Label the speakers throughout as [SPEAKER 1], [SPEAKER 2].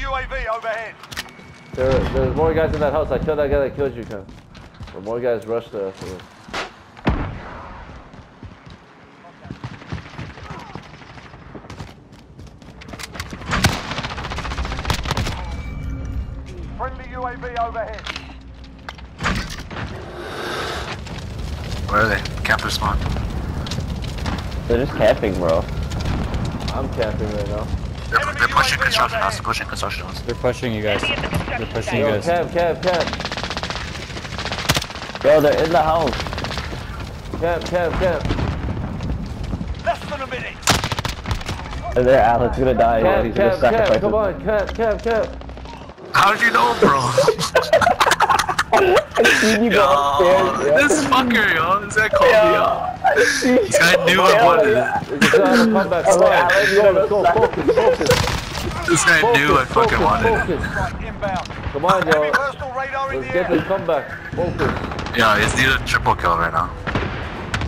[SPEAKER 1] UAV overhead.
[SPEAKER 2] There, there's more guys in that house. I killed that guy that killed you, Ken. But more guys rushed there after.
[SPEAKER 1] Friendly UAV overhead.
[SPEAKER 3] Where are they? Camper spawn.
[SPEAKER 4] They're just camping, bro.
[SPEAKER 2] I'm camping right now.
[SPEAKER 3] They're, they're pushing
[SPEAKER 1] UAV
[SPEAKER 3] construction
[SPEAKER 1] overhead.
[SPEAKER 3] house. They're pushing construction house.
[SPEAKER 5] They're pushing you guys. They're pushing you guys.
[SPEAKER 2] camp, camp, camp.
[SPEAKER 4] Yo, they're in the house.
[SPEAKER 2] Camp, camp, camp.
[SPEAKER 1] Less than a minute.
[SPEAKER 4] And there, Alex gonna die.
[SPEAKER 2] Camp,
[SPEAKER 4] He's gonna
[SPEAKER 2] camp, camp. Come on, camp, camp, camp.
[SPEAKER 3] How did you know, bro?
[SPEAKER 4] Seen you go
[SPEAKER 3] yo,
[SPEAKER 4] upstairs, yo.
[SPEAKER 3] this fucker, yo. This guy called me out. This guy knew I wanted it.
[SPEAKER 2] We can try to come back.
[SPEAKER 4] Oh,
[SPEAKER 2] Come on,
[SPEAKER 4] yeah,
[SPEAKER 2] let's go. Focus, focus.
[SPEAKER 3] This guy knew I fucking
[SPEAKER 2] focus,
[SPEAKER 3] wanted it.
[SPEAKER 2] focus.
[SPEAKER 1] Strike.
[SPEAKER 2] Come on,
[SPEAKER 1] Enemy
[SPEAKER 2] yo.
[SPEAKER 1] personal radar in
[SPEAKER 2] Let's get this comeback. Focus.
[SPEAKER 3] Yeah, he's need a triple kill right now.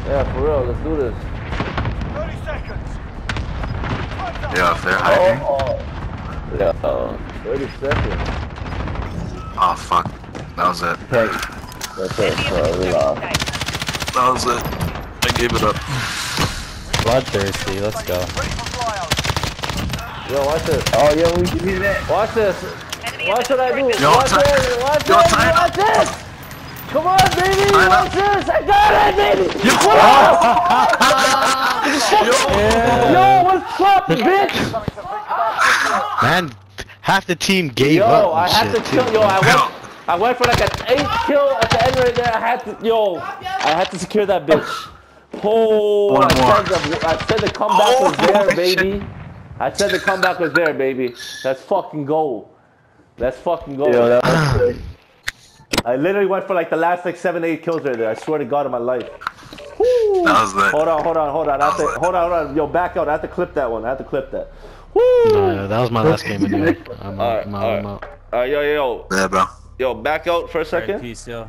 [SPEAKER 2] Yeah, for real. Let's do this.
[SPEAKER 1] 30 seconds.
[SPEAKER 3] Yeah, if they're hiding.
[SPEAKER 4] Oh. Yo,
[SPEAKER 2] 30 seconds.
[SPEAKER 3] Oh, fuck. That was it.
[SPEAKER 4] okay. That's it, bro. We lost.
[SPEAKER 3] That was it. I gave it up.
[SPEAKER 5] Bloodthirsty. Let's go.
[SPEAKER 1] Ready for flyout.
[SPEAKER 2] Yo, watch this.
[SPEAKER 4] Oh, yo, we can do that.
[SPEAKER 2] Watch this. Watch what I do.
[SPEAKER 3] Yo,
[SPEAKER 2] watch
[SPEAKER 3] time-
[SPEAKER 2] this. Watch
[SPEAKER 3] yo,
[SPEAKER 2] this.
[SPEAKER 3] time-
[SPEAKER 2] Watch this. Come on, baby.
[SPEAKER 3] Time
[SPEAKER 2] watch
[SPEAKER 3] up.
[SPEAKER 2] this. I got it, baby. Yo, what's up, bitch?
[SPEAKER 6] Man, half the team gave
[SPEAKER 2] Yo,
[SPEAKER 6] up.
[SPEAKER 2] I
[SPEAKER 6] and
[SPEAKER 2] had to kill. Yo, I went. I went for like an eight kill at the end right there. I had to. Yo, I had to secure that bitch. Oh,
[SPEAKER 3] One
[SPEAKER 2] I said, the, I said the comeback was
[SPEAKER 3] Oh,
[SPEAKER 2] there,
[SPEAKER 3] shit.
[SPEAKER 2] baby. I said the comeback was there, baby. Let's fucking go. Let's fucking go.
[SPEAKER 4] Yo, that was. Ah.
[SPEAKER 2] I literally went for like the last like seven, eight kills right there. I swear to God in my life.
[SPEAKER 3] That was lit.
[SPEAKER 2] Hold on, hold on, hold on. I have to, hold on, hold on. Yo, back out. I have to clip that one. I have to clip that. Woo!
[SPEAKER 6] No, no, that was my last game anyway. I'm out,
[SPEAKER 2] Alright,
[SPEAKER 6] I'm out, I'm out.
[SPEAKER 2] Alright, yo, yo, yo,
[SPEAKER 3] Yeah, bro.
[SPEAKER 2] Yo, back out for a second.
[SPEAKER 5] peace, yo.